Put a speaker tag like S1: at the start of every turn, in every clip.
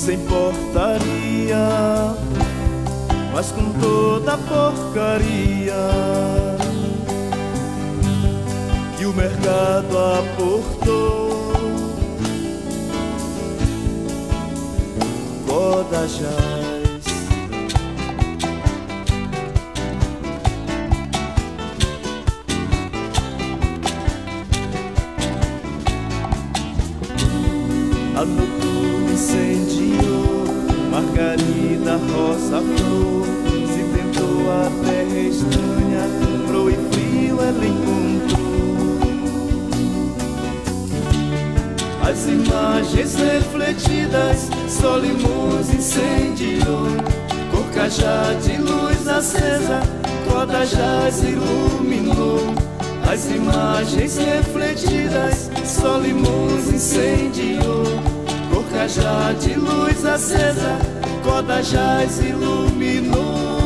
S1: sem portaria, mas com toda a porcaria que o mercado aportou. Godajás A incendiou Margarida, rosa, flor Se tentou a terra estranha Pro e frio ela encontrou. As imagens refletidas Solimões incendiou Corcajá de luz acesa Codajás iluminou. As imagens refletidas, Solimões incendiou Corcajá de luz acesa, Codajás iluminou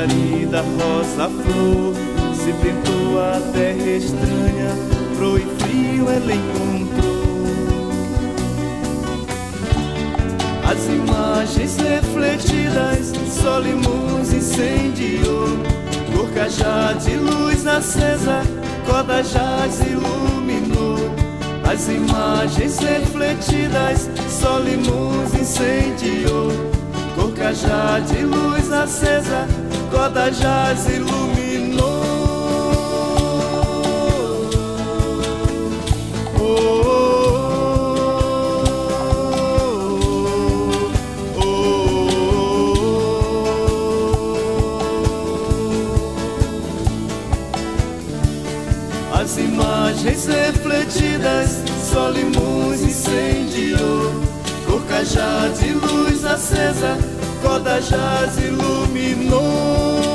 S1: Margarida, rosa, flor Se tentou a terra estranha Fro e frio ela encontrou As imagens refletidas Solimões incendiou. Corcajá de luz acesa Codajás iluminou. As imagens refletidas, Solimões incendiou. Corcajá de luz acesa, Codajás iluminou. Oh, oh, oh, As imagens refletidas, Solimões incendiou Corcajá de luz acesa, Codajás iluminou